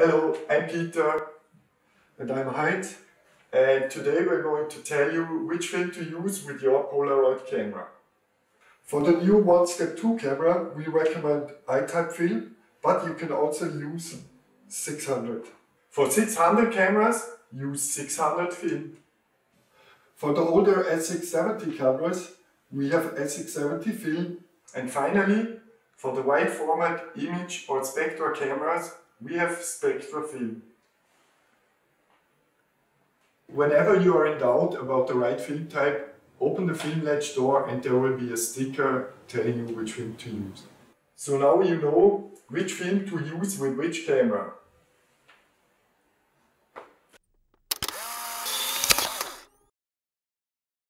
Hello, I'm Peter. And I'm Heinz. And today we're going to tell you which film to use with your Polaroid camera. For the new One Step 2 camera, we recommend I-type film, but you can also use 600. For 600 cameras, use 600 film. For the older SX-70 cameras, we have SX-70 film. And finally, for the wide format image or Spectra cameras, we have Spectra film. Whenever you are in doubt about the right film type, open the film latch door and there will be a sticker telling you which film to use. So now you know which film to use with which camera.